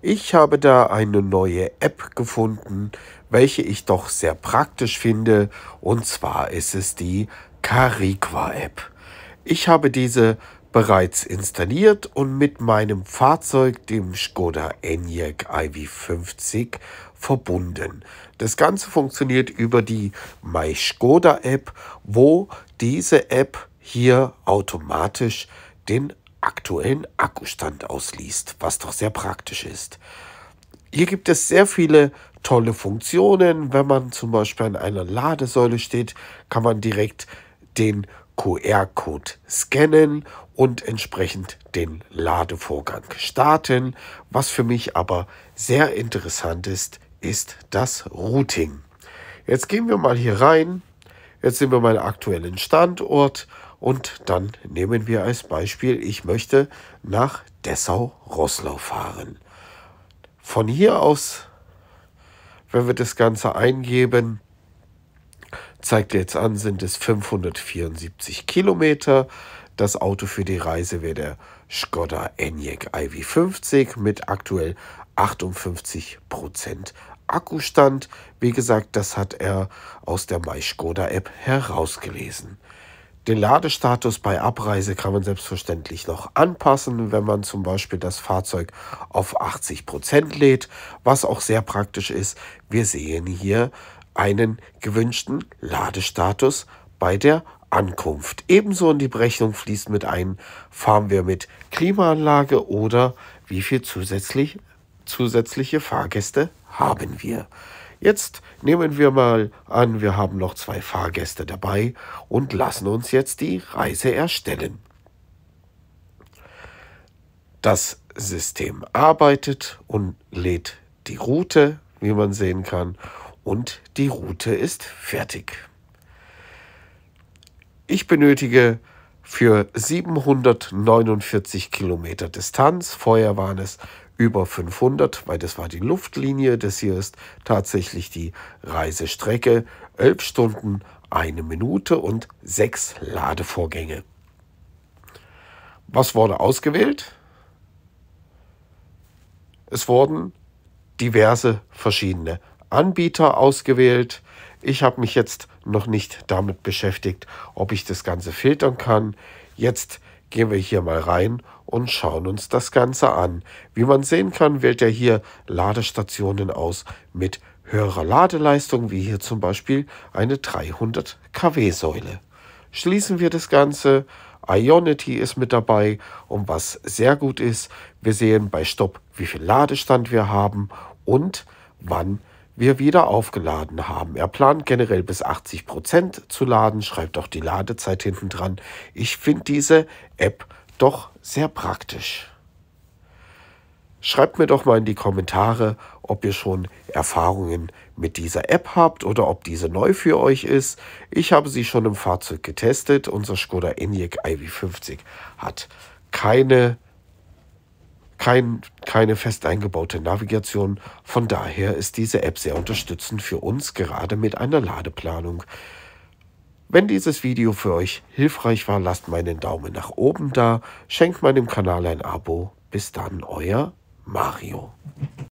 Ich habe da eine neue App gefunden, welche ich doch sehr praktisch finde, und zwar ist es die Cariqua App. Ich habe diese bereits installiert und mit meinem Fahrzeug, dem Skoda Enyaq iV50, verbunden. Das Ganze funktioniert über die My Skoda App, wo diese App hier automatisch den aktuellen Akkustand ausliest, was doch sehr praktisch ist. Hier gibt es sehr viele tolle Funktionen. Wenn man zum Beispiel an einer Ladesäule steht, kann man direkt den QR-Code scannen und entsprechend den Ladevorgang starten. Was für mich aber sehr interessant ist, ist das Routing. Jetzt gehen wir mal hier rein. Jetzt sehen wir meinen aktuellen Standort und dann nehmen wir als Beispiel, ich möchte nach Dessau-Rosslau fahren. Von hier aus, wenn wir das Ganze eingeben, zeigt jetzt an, sind es 574 Kilometer. Das Auto für die Reise wäre der Skoda Enyaq iV50 mit aktuell 58% Akkustand. Wie gesagt, das hat er aus der MySkoda App herausgelesen. Den Ladestatus bei Abreise kann man selbstverständlich noch anpassen, wenn man zum Beispiel das Fahrzeug auf 80 Prozent lädt, was auch sehr praktisch ist. Wir sehen hier einen gewünschten Ladestatus bei der Ankunft. Ebenso in die Berechnung fließt mit ein, fahren wir mit Klimaanlage oder wie viel zusätzlich, zusätzliche Fahrgäste haben wir. Jetzt nehmen wir mal an, wir haben noch zwei Fahrgäste dabei und lassen uns jetzt die Reise erstellen. Das System arbeitet und lädt die Route, wie man sehen kann, und die Route ist fertig. Ich benötige für 749 Kilometer Distanz, vorher waren es über 500, weil das war die Luftlinie. Das hier ist tatsächlich die Reisestrecke. 11 Stunden, eine Minute und sechs Ladevorgänge. Was wurde ausgewählt? Es wurden diverse verschiedene Anbieter ausgewählt. Ich habe mich jetzt noch nicht damit beschäftigt, ob ich das Ganze filtern kann. Jetzt gehen wir hier mal rein und schauen uns das Ganze an. Wie man sehen kann, wählt er hier Ladestationen aus mit höherer Ladeleistung, wie hier zum Beispiel eine 300 kW Säule. Schließen wir das Ganze. Ionity ist mit dabei und was sehr gut ist, wir sehen bei Stopp, wie viel Ladestand wir haben und wann wir wieder aufgeladen haben. Er plant generell bis 80 Prozent zu laden, schreibt auch die Ladezeit hinten dran. Ich finde diese App doch sehr praktisch. Schreibt mir doch mal in die Kommentare, ob ihr schon Erfahrungen mit dieser App habt oder ob diese neu für euch ist. Ich habe sie schon im Fahrzeug getestet. Unser Skoda Enyaq iV50 hat keine, kein, keine fest eingebaute Navigation. Von daher ist diese App sehr unterstützend für uns, gerade mit einer Ladeplanung. Wenn dieses Video für euch hilfreich war, lasst meinen Daumen nach oben da, schenkt meinem Kanal ein Abo. Bis dann, euer Mario.